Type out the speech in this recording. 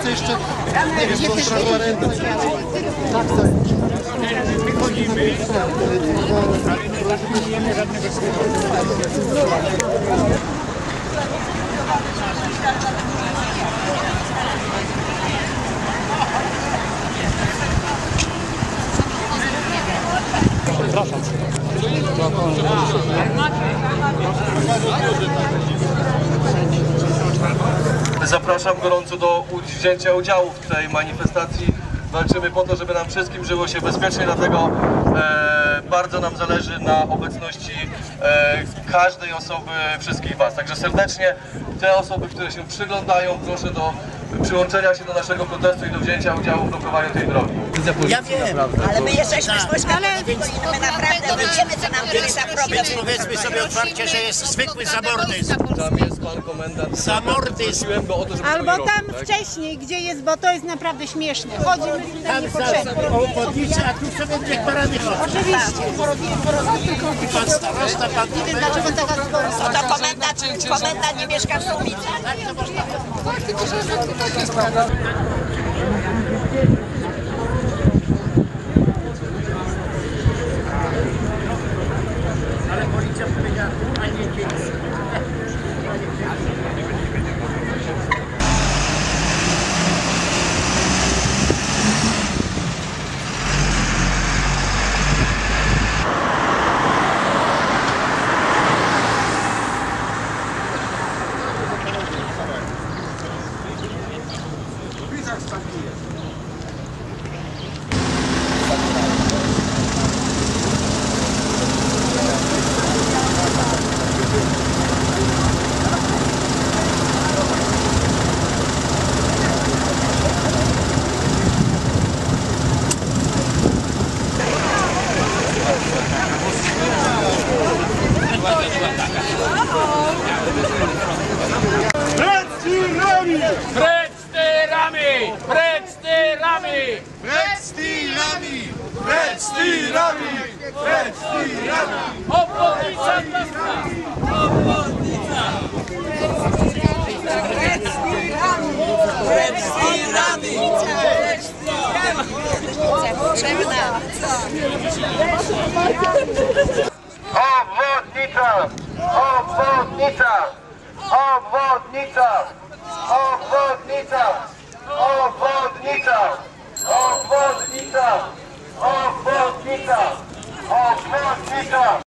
chcę jeszcze... Nie wiem, to transparentem. Tak, tak. Wychodzimy, ale nie rozumiemy żadnego Przepraszam. Przepraszam. Zapraszam gorąco do wzięcia udziału w tej manifestacji. Walczymy po to, żeby nam wszystkim żyło się bezpiecznie, dlatego e, bardzo nam zależy na obecności e, każdej osoby, wszystkich Was. Także serdecznie te osoby, które się przyglądają, proszę do przyłączenia się do naszego protestu i do wzięcia udziału w blokowaniu tej drogi. Ja wiem, Ale my jesteśmy spośród ale... my naprawdę widzimy, co nam robi za problem. więc powiedzmy sobie otwarcie, że jest zwykły zamordyzm. Tam jest pan komendant. Zamordyzm. Prosiłem go o to, żeby Albo tam robił, tak? wcześniej, gdzie jest, bo to jest naprawdę śmieszne. Chodzimy Tam niepotrzebnie. za obwodnicę, a tu sobie niech parady chodzą. Oczywiście. I pan starosta, pan Nie wiem, dlaczego taka No komenda nie mieszka w Słubicach? Tak, tylko że tak jest. Frente, Rani! Frente! tirami! Precz z tirami! Precz z tirami! Precz z tirami! Precz z tirami! Obwodnica miasta! Obwodnica! Precz z tirami! Precz z tirami! Precz z tirami! Obwodnica! Obwodnica! Obwodnica! Obwodnica! ¡Oh, Oposita, oposita, oposita.